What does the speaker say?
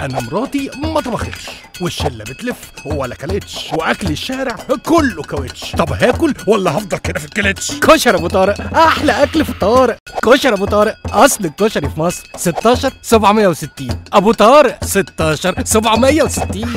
أنا مراتي ما طبختش. والشلة بتلف ولا كلتش وأكل الشارع كله كاوتش. طب هاكل؟ ولا هفضل كده في الكلتش كشري أبو طارق. أحلى أكل في الطوارئ كشري أبو طارق. أصل الكشري في مصر 16 760 أبو طارق 16 760